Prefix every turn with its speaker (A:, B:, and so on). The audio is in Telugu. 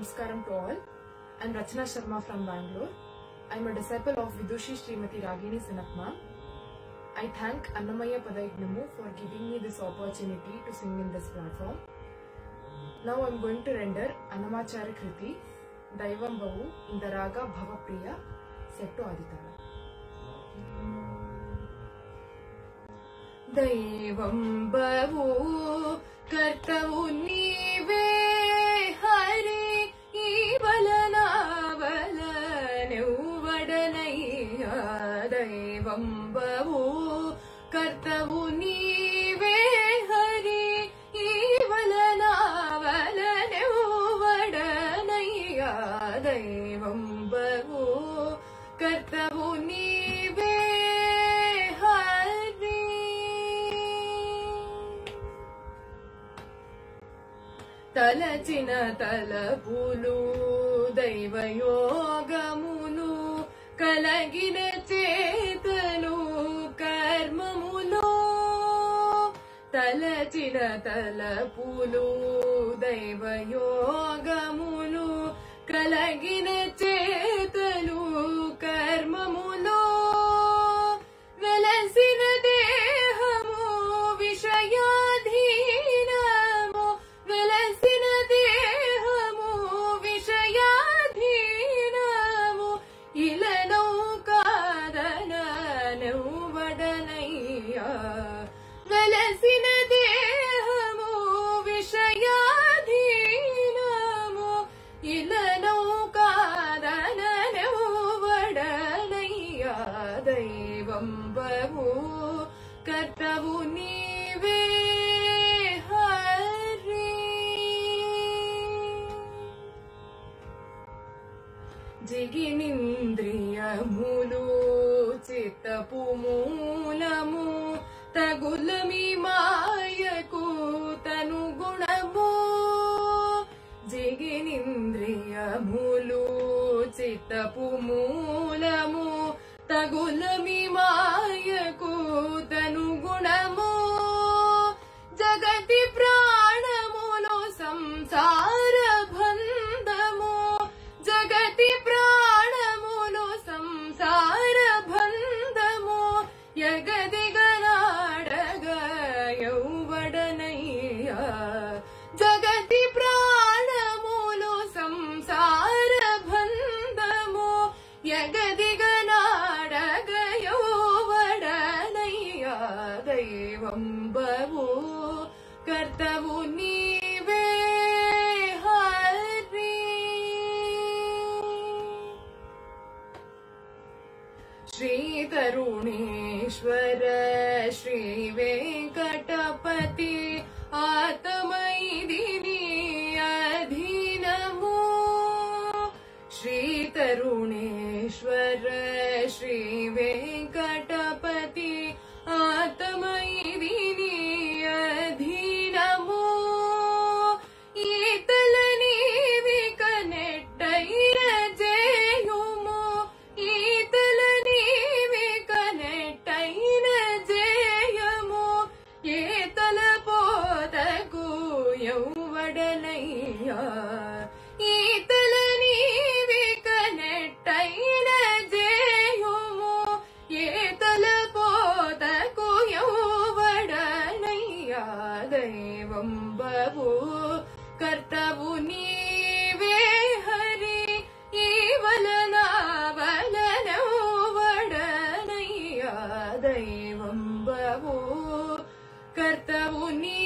A: Namaskaram to all. I'm Rachna Sharma from Bangalore. I'm a disciple of Vidushi Srimati Ragini Sinatma. I thank Annamaya Padayagnamu for giving me this opportunity to sing in this platform. Now I'm going to render Annamachara Kriti, Daivam babu in the Raga Bhavapriya set to Aditara. దైవంబవు కర్తవు నీవే దైవంబవు కర్తవు నీవే హరి ఈ వలనావల నెవ్వడనయ్యా దైవంబవు కర్తవు నీవే హరి. తలచిన తలపులు దైవయోగములు కలగిన చేతలు తలచిన తలపులు దైవయోగములు కలగిన చేతలు కర్మములో వెలసిన దేహము విషయాధీనము వెలసిన దేహము విషయాధీనము ఇలనౌ కాదన నువ్వడనయ్యా వెలసిన దైవంబవు కర్తవు నీవే హరి. జిగినింద్రియములు చిత్తపు మూలము తగులమి మాయకు తను గుణము. జిగినింద్రియములు చిత్తపు మూలము తగులమి ಯಗದಿಗಲಾಡಗ ಯೌವಡನಯ್ಯ ಜಗತಿ ಪ್ರಾಣ ಮೂಲು ಸಂಸಾರ ಬಂದಮು ಯಗದಿಗಲಾಡಗ ಯೌವಡನಯ್ಯ ದೈವಂಬವು ಕರ್ತವು ನೀ श्रीतरुणेश्वर श्रीवेङ्कटपति आत्मयिदिनीयाधीनमो श्रीतरुणेश्वर श्रीवेङ्क దైవంబవు కర్తవు నీవే హరి ఈ వలనావలనవడనయ్యా దైవంబవు కర్తవు నీ